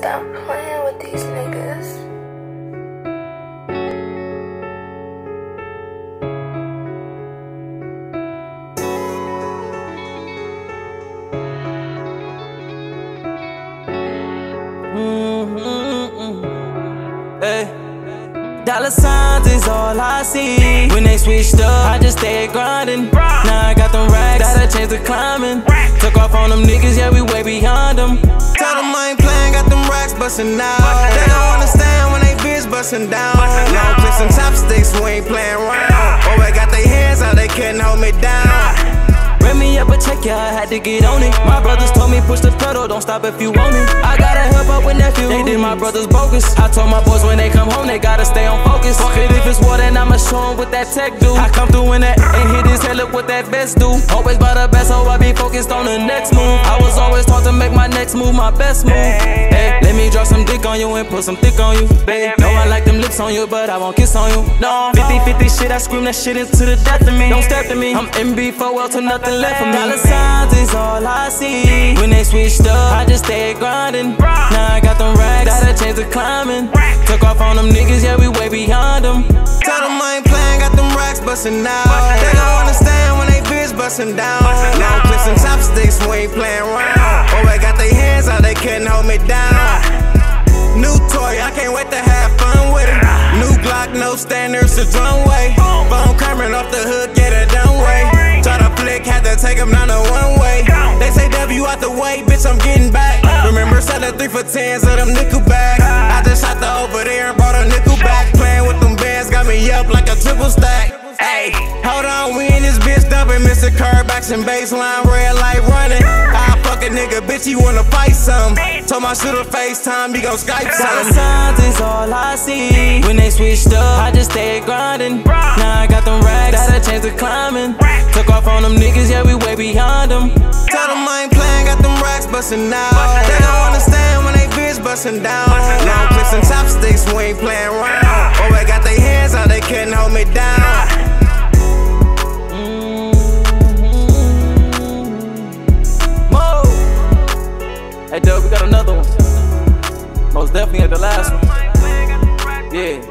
Stop playing with these niggas. Mm-hmm. Hey. Dollar signs is all I see. When they switched up, I just stayed grinding. Now I got them racks, gotta change the climbing. Took off on them niggas, yeah, we way beyond them. Tell them bustin' out. They don't understand when they bitch bustin' down. Long clips and chopsticks, we ain't playing around. Oh, they got their hands out, they couldn't hold me down. Ran me up a check, yeah, I had to get on it. My brothers told me push the pedal, don't stop if you want it. I gotta help out. They did my brothers bogus. I told my boys when they come home, they gotta stay on focus. Fuck it if it's war, then I'ma show show 'em what that tech do. I come through in that and hit his head, look what that best do. Always by the best, so I be focused on the next move. I was always taught to make my next move my best move. Hey, let me drop some dick on you and put some thick on you, babe. Know I like them lips on you, but I won't kiss on you. No, 50 50 shit, I scream that shit into the death of me. Don't step to me, I'm MB4L to nothing left for me. Dollar signs is all I see. They switched up, I just stayed grinding. Now I got them racks, gotta change the climbing. Took off on them niggas, yeah, we way beyond them. Tell them I ain't playing, got them racks bustin' out. They don't understand when they bitch bustin' down. Long clips and chopsticks, we ain't playing around. Oh, they got their hands out, they couldn't hold me down. New toy, I can't wait to have fun with it. New Glock, no standards, a drum way. Bone coming off the hook, get it done way. Try to flick, had to take him the way, bitch, I'm getting back. Remember selling three for tens of them nickel bags. I just shot the over there and brought a nickel back. Playing with them bands, got me up like a triple stack. Hey, hold on, we in this bitch dumping, Mr. Curbacks and baseline, red light running. I fuck a nigga, bitch, he wanna fight some. Told my shooter FaceTime, he gon' Skype some. is all I see. When they switched up, I just stayed grinding. Now I got them racks, gotta change the climbing. Took off on them niggas, yeah, we way beyond them bustin' out. They don't understand when they bitch bustin' down. Long clips and chopsticks, we ain't playing around. Oh, they got their hands out, they couldn't hold me down. Mm-hmm. Mo! Hey, Doug, we got another one. Most definitely at the last one. Yeah.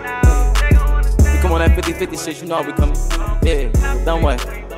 You come on that 50 50 shit, you know we coming. Yeah, done way.